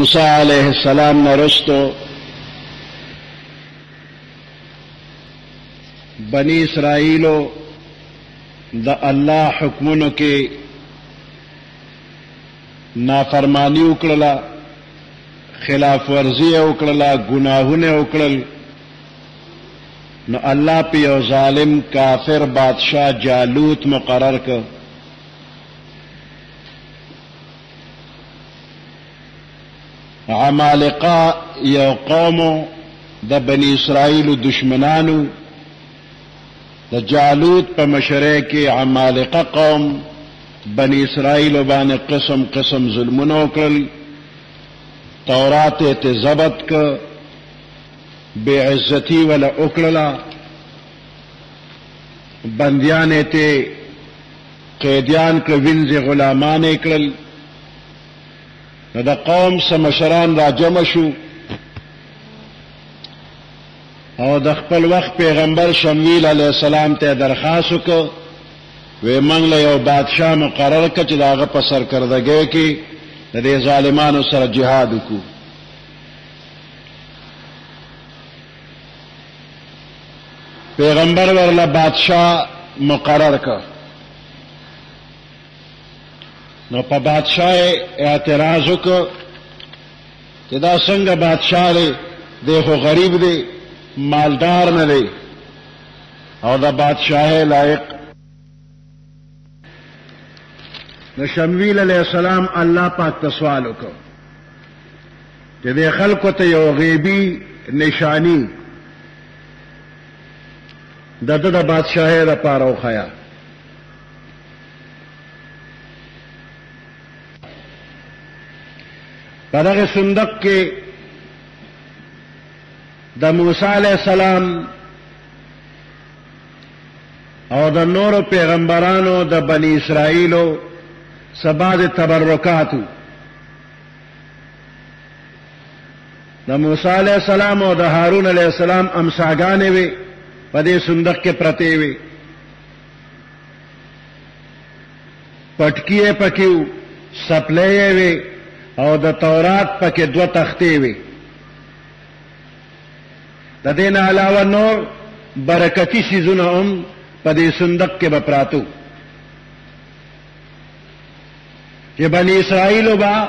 موسی علیه السلام نه رستو بنی اسرائیلو د الله حکمونو کې نافرمانی وکړله خلاف ورزی وکړله ګناهونه وکړل نو الله په یو ظالم کافر بادشاہ جالوت مقرر کړ عمالقه یو قوم د بنی اسرائیل دشمنانو د جالوت په مشرۍ کې عمالقه قوم بنی اسرائیل باندې قسم قسم ظلمونه وکړل تورات ته ضبط ک بے عزتی ولا وکړه بندیان ته قیدیان کړه وینځې غلامان یې کړل نو د قوم څه مشران را جمع شو او د خپل وخت پیغمبر شمویل علیه السلام ته درخواست وکړ وې موږ له یو بادشاه مقرر کړ چې د هغه په سرکردګۍ کې د دې ظالمانو سره جهاد وکړو پیغمبر ورله بادشاه مقرر ک نو په بادشاه اعتراض وک چې دا څنګه بادشاه دی دی خو غریب دی مالدار نه دی او دا بادشاه لایق نو شمویل علیه السلام الله پاک ته سوال وکړ چې د خلکو ته یو غیبی نشانی د د د بادشاهۍ لپاره وخیا په دغه صندوق کې د موسی علیه السلام او د نورو پیغمبرانو د بنی اسرائیلو سباز تبرکاتو د موسی علی السلام او د هارون علی السلام امساګانې وي په دې صندوق کې پرته وي پټکیه پکیو سپلې وي او د تورات پکې دوه تختې وي د دې نه علاوه نور برکتي څیزونه هم په دې صندوق کې به پراته وو چې بني اسرائیلو به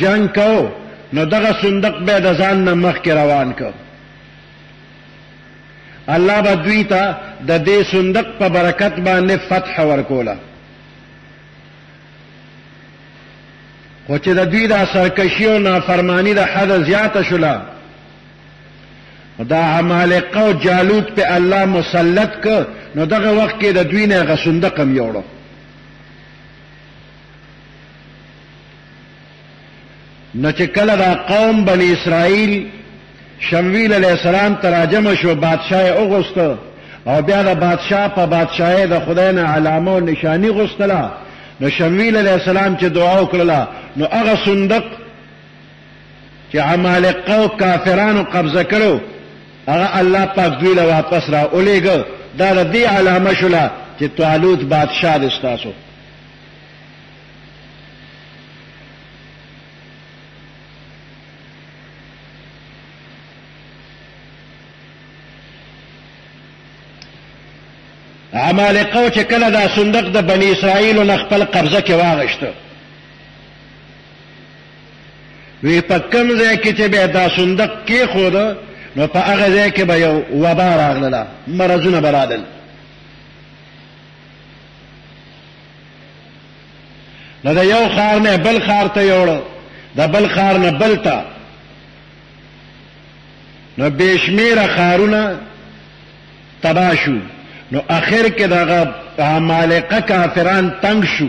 جنګ کو نو دغه صندوق به د ځان نه مخکې روان کو الله به دوی ته د دې صندوق په برکت باندې فتح ورکوله خو چې د دوی دا سرکشي او نافرمانی د حد زیاته شوله دا عمالقه او جالوت په الله مسلط ک نو دغه وخت کې د دوی نه غسنده کم یوړو نو چې کله دا قوم بني اسرائیل شمویل علیه السلام ته راجمع شو بادشاه یې وغوسته او بیا د بادشاه په بادشاهۍ د خدای نه علامه او نشاني غوستله نو شمویل علیه السلام چې دعا وکړله نو هغه صندوق چې عمالقه او کافرانو قبضه کړو هغه الله پاک دوی له واپس را ولېږه دا د دې علامه شوله چې طالوت بادشاه دی ستاسو عمالقو چې کله دا صندوق د بنی اسرائیل نه خپل قبضه کې واغشته وی په کوم ځای کې چې به دا صندوق کې خو ده نو په هغه ځای کې به یو وبا راغله مرزونه برادل نو د یو خار نه بل خار ته یوړ د بل خار نه بل ته نو بشمیره خارونه تباشو نو اخر کې دغه عمالقه کافران تنگ شو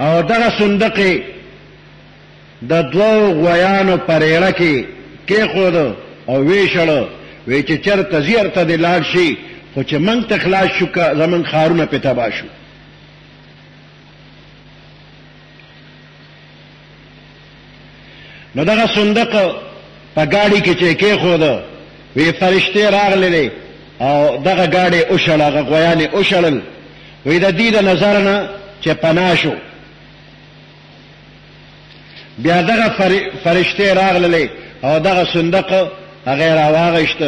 او دغه صندوق د دوو غویانو په رېړه کې کېښود او ویې شړ، ویې چې چېرته ځي هلته دې لاړ شي، خو چې موږ ته خلاص شو که زموږ ښارونه پرې تباه شو. نو دغه صندوق په ګاډي کې چې یې کېښود، ویې فرشتې راغللې او دغه ګاډی یې وشړ، هغه غویان یې وشړل، ویې د دوی د نظر نه چې پناه شو. بیا دغه فرشتې راغللې او دغه صندوق هغه راواغشت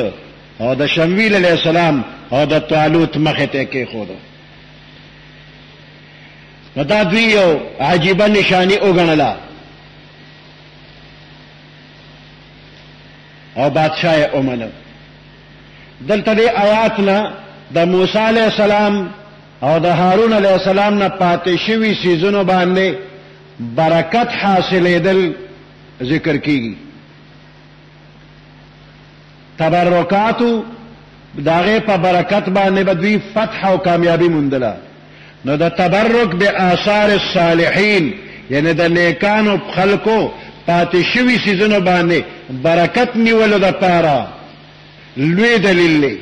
او د شمویل علیه السلام او د طالوت مخې ته کېښود نو دا دوی یو عجیبه نشاني وګڼله او بادشاہ یې ومنه دلته دې آیات نه د موسی علیه السلام او د هارون علیه السلام نه پاتې شوي څیزونو باندې برکت حاصلېدل ذکر کېږي تبرکاتو د هغې په برکت باندې به دوی فتح او کامیابي موندله نو د تبرک به آثار الصالحین یعنی د نیکانو خلکو پاتې شوي څیزونو باندې برکت نیولو دپاره لوی دلیل دی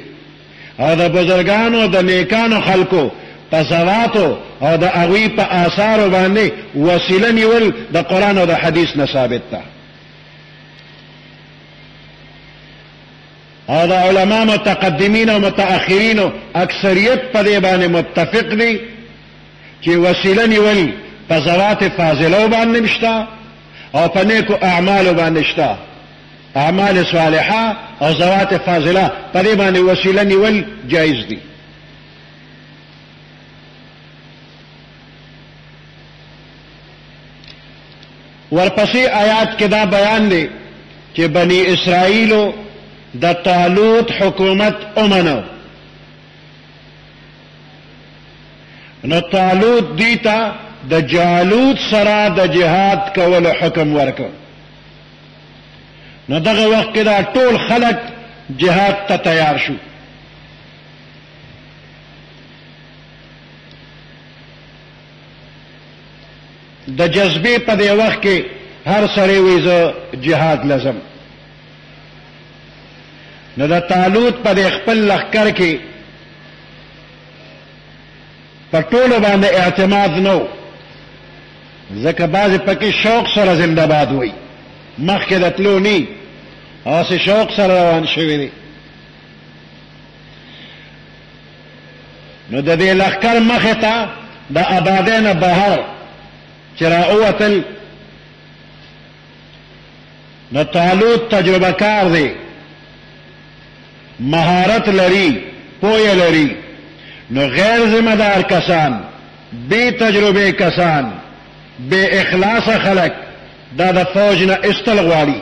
او د بزرګانو د نېکانو خلکو په ذواتو او د هغوی په آثارو باندې وسیله نیول د قرآن او د حدیث نه ثابت ده او د علما متقدمین او متأخرین اکثریت په دې باندې متفق دي چې وسیله نیول په ذوات فاضله باندې مشتا او په نیکو اعمال باندې شتا اعمال صالحه او زوات فاضله په دې باندې وسیله نیول جایز دي ورپسې آیات کې دا بیان دی چې بنی اسرائیلو د طالوت حکومت اومنو نو طالوت دیتا د جالوت سره د جهاد کول حکم ورکړ نو دغه وخت کې دا ټول خلک جهاد ته تیار شو د جذبې په دی وخت کې هر سړی وی زه جهاد لازم نو د طالوت په خپل لخر کې په ټولو باندې اعتماد نه و، ځکه بعضې پکې شوق سره زنده باد وايي، مخکې د تلو نه هسې شوق سره روان شوي دي. نو د دې لښکر مخې ته د ابادۍ نه بهر چې راووتل، نو طالوت تجربه کار دی، مهارت لري، پوهه لري، نو غیر ذمه دار کسان، بې تجربې کسان، بې اخلاصه خلک دا د فوج نه ایستل غواړي.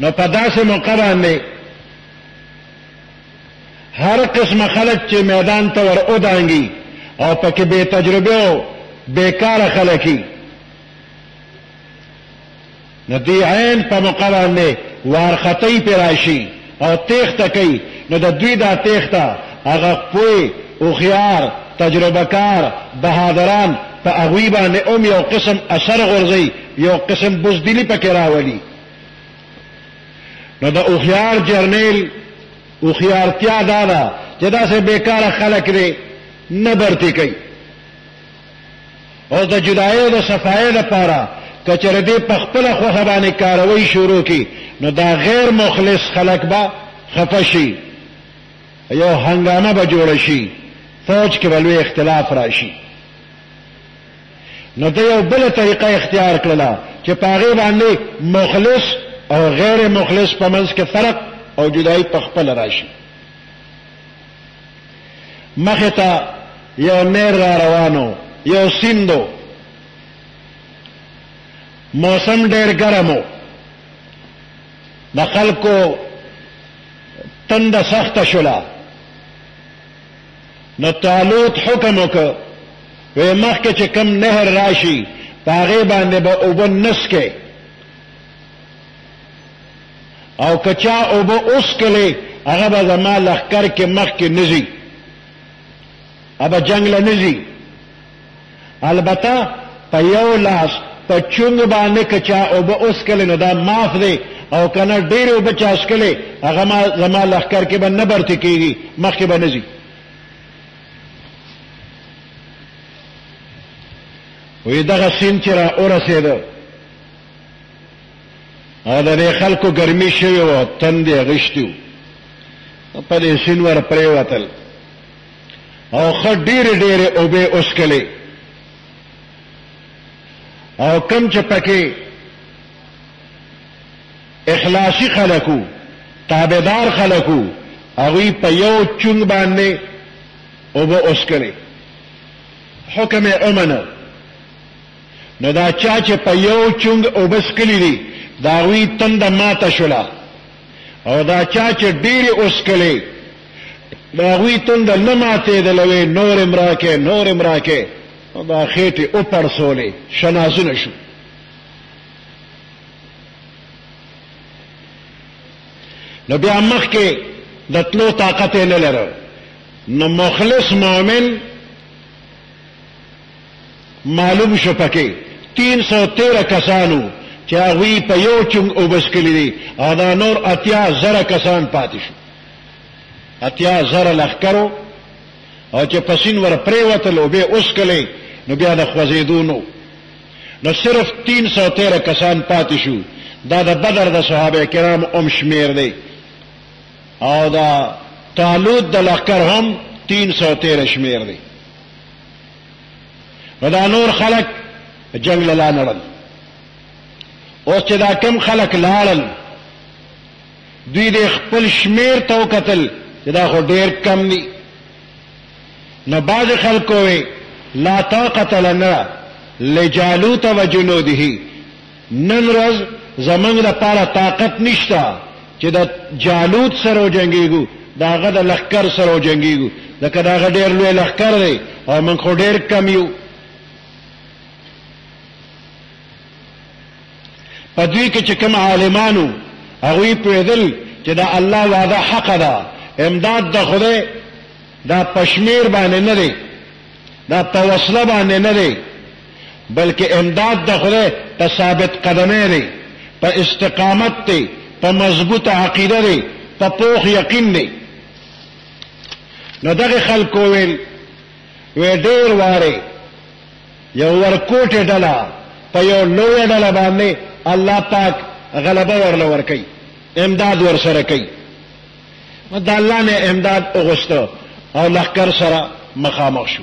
نو په داسې موقع باندې هر قسمه خلک چې میدان ته ور ودانګي او پکې بې تجربې او بې کاره خلک وي، نو دوی عین په موقع باندې وارخطايي پرې راشي او تېښته کوي، نو د دوی دا تېښته هغه پوه، هوښیار، تجربه کار بهادران په هغوی باندې هم یو قسم اثر غورځوي، یو قسم بزدلي پکې راولي. نو د هوښیار جرنیل هوښیارتیا دا ده چې داسې بېکاره خلک دې نه برتې کوي. او د جدایۍ د صفایۍ لپاره که چېرې دوی په خپله خوښه باندې کاروۍ شروع کړي نو دا غیر مخلص خلک به خفه شي او یو هنګامه به جوړه شي، فوج کې به لوی اختلاف راشي. نو ده یو بله طریقه اختیار کړله چې په هغې باندې مخلص او غیر مخلص په منځ کې فرق او جدایي په خپله راشي. مخې ته یو نیر را روان و، یو سیند و. موسم ډېر ګرم و. د خلکو تنده سخته شوله. نو طالوت حکم وکړ، وې مخکې چې کوم نهر راشي په هغې باندې به اوبه نه څکې. او که چا اوبه وڅکلې هغه به زما لښکر کې مخکې نه ځي هغه به جنګ له نه ځي البته په یو لاس په چونګ باندې که چا اوبه وڅکلې نو دا معاف دی او که نه ډېرې اوبه چا څکلې هغه زما لښکر کې به نه برتې کېږي مخکې به نه ځي وی دغه سین چې را ورسېده او د دې خلکو ګرمي شوې وه، تندې یې غشتي وو، په دې سیند ور پرېوتل او ښه ډېرې ډېرې اوبه یې وڅښلې او کوم چې پکې اخلاصي خلک وو، تابعدار خلک وو، هغوی په یو چونګ باندې اوبه وڅښلې، حکم یې ومنه. نو دا چا چې په یو چونګ اوبه څښلي دي، د هغوی تنده ماته شوله او دا چا چې ډېرې وڅښلې، د هغوی تنده نه ماتېدله، وې نور هم راکړئ، نور هم راکړئ، نو دا خېټې وپړسولې، شنازونه شو. نو بیا مخکې د تلو طاقت یې نه لره، نو مخلص مؤمن، معلوم شو پکې تین سوه تېره کسان وو چې هغوی په یو چونګ اوبسکلي دي او دا نور اتیا زره کسان پاتې شو اتیا زره لښکرو او چې په سین ور پریوتل او به اوسکلې نو بیا د خوځېدو نو نو صرف تین سوه تېره کسان پاتې شو دا د بدر د صحابه کرام ام شمیر دی او دا تالود د لښکر هم تین سوه تېره شمیر دی نو دا نور خلک جنگ له لا نړل اوس چې دا کم خلک لاړل دوی د خپل شمیر ته وکتل چې دا خو ډیر کم دي نو بعض خلکو وی لا طاقت لنا لجالوت وجنوده نن ورځ زموږ لپاره طاقت نشته چې د جالوت سره وجنګېږو، د هغه د لښکر سره وجنګېږو، ځکه د هغه ډېر لوی لښکر دی او موږ خو ډېر کم یو. په دوی کې چې کوم عالمان وو، هغوی پوهېدل چې د الله وعده حقه ده، امداد د خدای دا په شمېر باندې نه دی، دا په وسله باندې نه دی، بلکې امداد د خدای په ثابت قدمۍ دی، په استقامت دی، په مضبوطه عقیده دی، په پوخ یقین دی. نو دغه خلکو ویل، وې ډېر وارې یو ورکوټې ډله په یو لویه ډله باندې الله پاک غلبه ورله ورکوي، امداد ورسره کوي. نو د الله نه امداد وغوښته او لښکر سره مخامخ شو.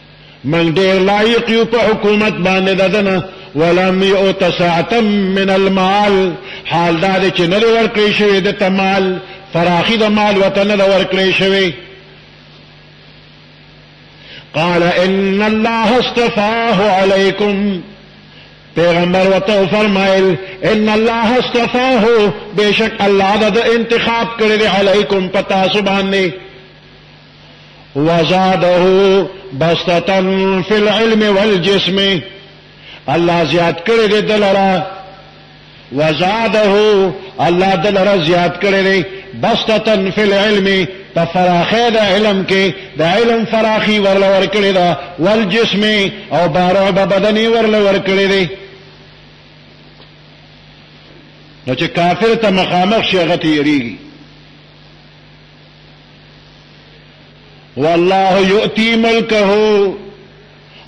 موږ ډېر لایق یو په حکومت باندې ددنه ولم یؤت سعة من المال حال دا دی چې نه دی ورکړی شوی د تمال فراخي د مال وته نه ورکړی شوی قال ان الله استفاه عليكم پیغمبر وته فرمایل ان الله استفاه بشک الله د انتخاب کړی علیکم پتا سبحانه وزاده بسطتا فی العلم والجسم الله زیات کړی دی دلرا وزاده الله دلرا زیات کړی دی بسطتا فی العلم په فراخه د علم کې د علم فراخي ورل ور کړی دا والجسم او بارع به بدني ورل ور کړی دی نو چې کافر ته مخامخ شي غتی یریږي والله یؤتی ملکه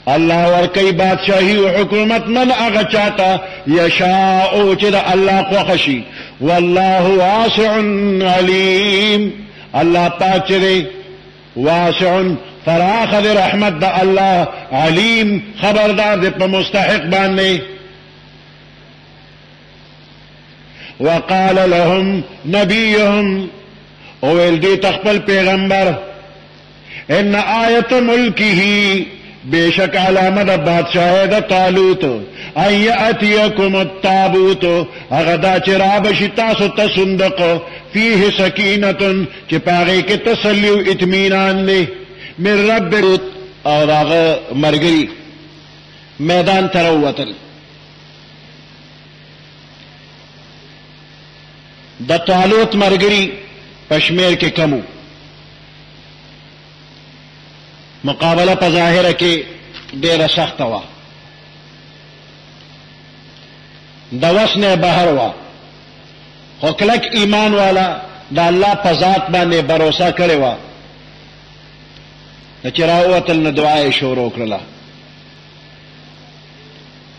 الله ورکی بادشاہی او حکومت من هغه چاته یشاء او چې د الله خوښي والله واسع علیم الله پاک دی واسع فراخ د رحمت د الله علیم خبردار د په مستحق باندې وقال لهم نبيهم او ول دي تخپل پیغمبر ان آیت ملکه بیشک علامه د بادشاہ د طالوت ای اتیکم التابوت هغه دا چې را بشي تاسو ته صندوق فيه سکینه چې پاره کې تسلی او اطمینان دی من رب او هغه مرګري میدان تر وتل د طالوت مرګري پشمیر کې کمو مقابله په ظاهره کې ډیره سخته وه د وس نه بهر وه خو کلک ایمان والا د الله په ذات باندې باروسا کړې وه چې راووتل نو دعا یې شروع کړله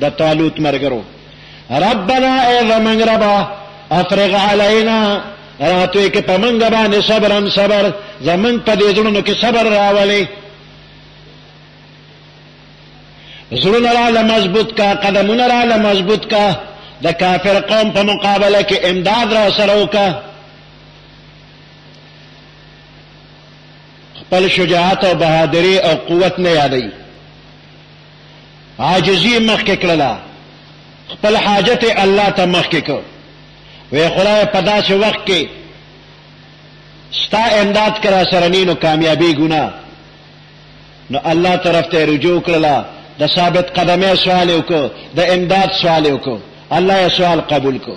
د طالوت مرګرو ربنا اې زمنګ ربا افرغ علینا راتوی کې په منګ باندې صبرن صبر زمنګ په دې زړونو کې صبر راولې زړونه را لمضبوط کا قدمونه را لمضبوط کا د کافر قوم په مقابله کې امداد را سره وکا خپل شجاعت او بهادری او قوت نه یادوي عاجزي مخکې کړله خپل حاجت الله ته مخکې کو وی خدای په داسې وخت کې ستا امداد کرا سره نینو کامیابی ګنا نو الله طرف ته رجوع کړلا د ثابت قدمه سوال وکړو د امداد سوال وکړو الله یې سوال قبول کو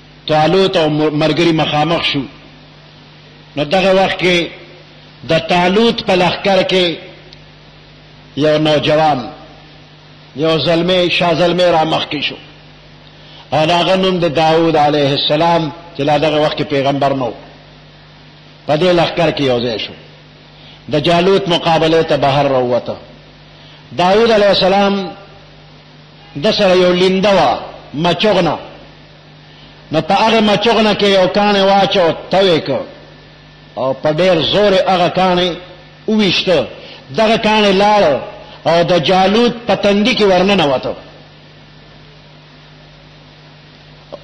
طالوت او مرګري مخامخ شو نو دغه وخت کې د طالوت په لخر کې یو نوجوان یو زلمی شاه زلمی را مخ کې شو او داغه نوم د داوود علیه السلام چې لا دغه وخت کې پیغمبر نو په دې لخر کې یو ځای شو د جالوت مقابله ته بهر راوته داوود علیه السلام د سره یو لینده وا مچغنه نو په هغه مچغنه کې یو کانه واچو توې کو او په ډیر زور هغه کانه وویشته دغه کانه لاړ او د جالوت پتندې کې ورننه وته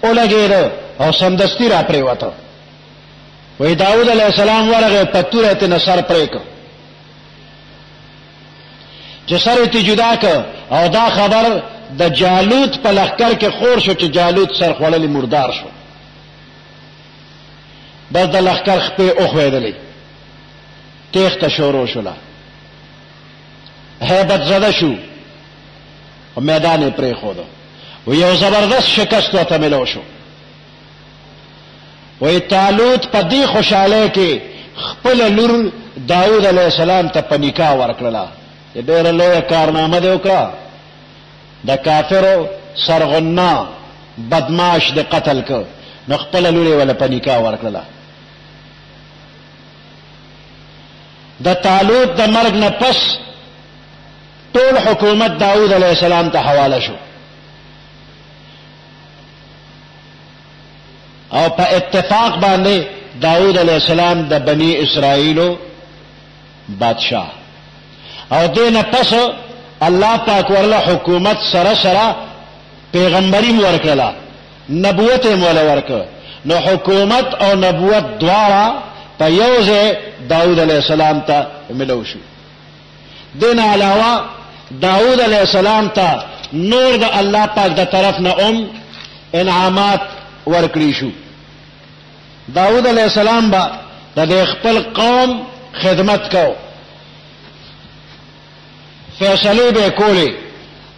اولګیر او سمدستی را پرې وته وې داوود علی السلام ورغه پتوره ته نصر پرې کو چې سر ته جدا ک او دا خبر د جالوت په لخر کې خور شو چې جالوت سر خړلې مردار شو بس د لخر خپې او خوېدلې تیخت شورو شولا هیبت زده شو او میدان پرې خو دو و یو زبردست شکست وته ملو شو وای طالوت په دې خوشاله کې خپل لور داوود علیه السلام ته په نکاح ورکړله ډېره لویه کارنامه دې وکړه د کافرو سرغنا بدماش د قتل کو نو خپل لور یې ولا په نکاح ورکړله د طالوت د مرګ نه پس ټول حکومت داوود علیه السلام ته حواله شو او په اتفاق باندې داود علیه السلام د بنی اسرائیلو بادشاه او دینه پس الله پاک ورله حکومت سره سره پیغمبري ورکړه نبوت یې مولا ورکړه نو حکومت او نبوت دواړه په یو ځای داود علیه السلام ته ملو شو دې نه علاوه داود علیه السلام ته نور د الله پاک د طرف نه هم انعامات ورکړی شو داود علیه السلام به د خپل قوم خدمت کو فیصله به کولې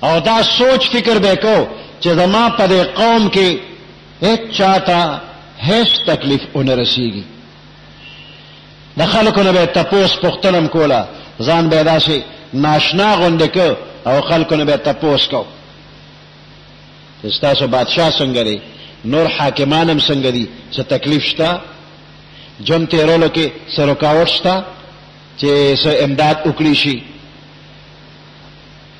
او دا سوچ فکر به کو چې زما په دې قوم کې هیڅ چاته هیڅ تکلیف ونه رسیږي د خلکو نه به یې تپوس پوښتنه هم کوله، ځان به یې داسې نااشنا غوندې کړ او خلکو نه به یې تپوس کاوه چې ستاسو بادشاه څنګه دی، نور حاکمان هم څنګه دي، څه تکلیف شته، ژوند تېرولو کې څه رکاوټ شته چې څه امداد وکړی شي.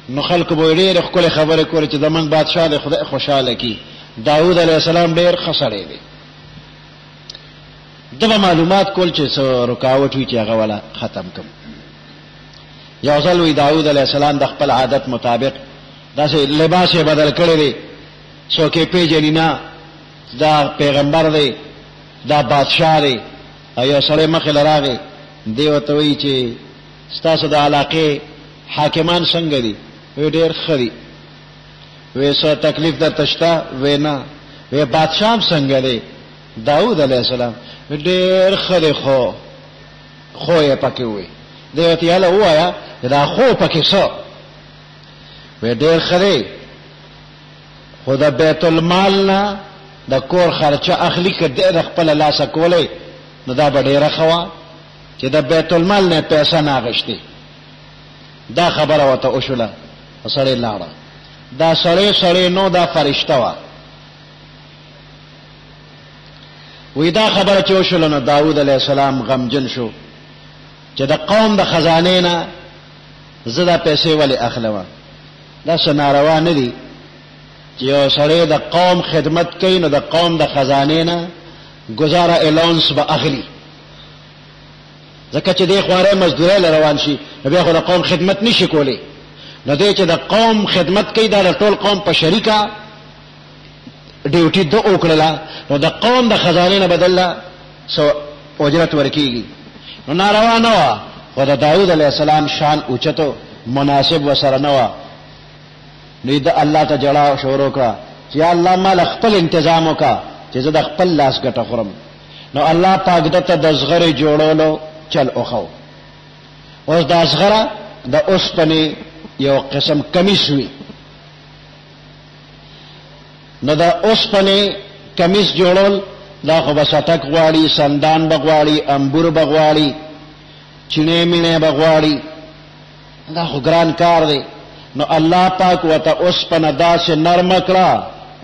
نو خلکو به یې ډېرې ښکلې خبرې کولې چې زموږ بادشاه دی خدای خوشحاله کړي، داود علیه السلام ډېر ښه سړی دی. ده به معلومات کول چې څه رکاوټ وي چې هغه ولا ختم کم یو ځل وی داوود علیه السلام د خپل عادت مطابق داسې لباس یې بدل کړی دی څوک یې پېژني نه دا پیغمبر دی دا بادشاه دی او یو سړی مخې له راغی دی ورته وایي چې ستاسو د علاقې حاکمان څنګه دي وی ډېر ښه دي وی څه تکلیف درته شته وی نه وی بادشاه هم څنګه دی داود علیه السلام ډېر ښه دی خو خو یې پکې ووایي دی ورته یاله ووایه چې دا خو پکې څه وی ډېر ښه دی خو د بیت المال نه د کور خرچه اخلي که دی د خپله لاسه کولی نو دا به ډېره ښه وه چې د بیت المال نه پیسه نه اخېستې دا خبره ورته وشوله سړی لاړه دا سړی سړی نو دا فرشته وه وی دا خبره چې وشوله نو داود علیه السلام غمجن شو چې د قوم د خزانې نه زه دا پیسې ولې اخلم دا څه ناروا نه دي چې یو سړی د قوم خدمت کوي نو د قوم د خزانې نه ګزاره الونس به اخلي ځکه چې دی خواره مزدورۍ له روان شي نو بیا خو د قوم خدمت نشي کولی نو دی چې د قوم خدمت کوي دا د ټول قوم په شریکه ډیوټي د اوکړلا نو د قوم د خزانه نه بدل سو اجرت ورکیږي نو ناروا نه و خو د داوود علی السلام شان اوچتو مناسب وسره نه و نو د الله ته جړا شروع کړه چې یا الله مال خپل تنظیم وکا چې زه د خپل لاس ګټه خورم نو الله پاک دته د زغره جوړولو چل اوخو اوس د زغره د اوسپنې یو قسم کمیس وی نو د اوسپنې کمیس جوړول دا خو به سټک غواړي، سندان به غواړي، امبور به غواړي، چینې مینې به غواړي، دا خو ګران کار دی. نو الله پاک ورته اوسپنه داسې نرمه کړه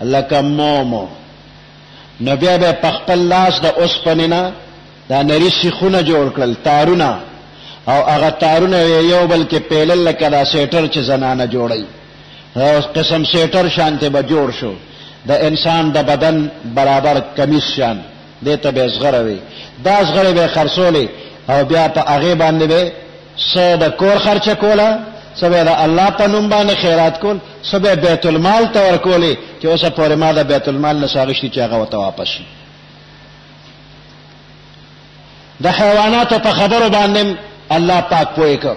لکه مومو، نو بیا به یې په خپل لاس د اوسپنې نه دا نري سیخونه جوړ کړل، تارونه، او هغه تارونه یې یو بل کې پیلل لکه دا سیټر چې زنانه جوړوي. یو قسم سیټر شانتې به جوړ شو د انسان د بدن برابر کمیس شان دې ته به زغره وي دا زغره به خرڅولې او بیا په هغې باندې به څه د کور خرچه کوله څه به د الله په نوم باندې خیرات کول څه به بیت المال ته ورکولې چې اوسه پورې ما د بیت المال نه ساغشتي چې هغه ورته واپس شي د حیواناتو په خبرو باندې الله پاک پوهې کړ